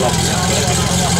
Gracias.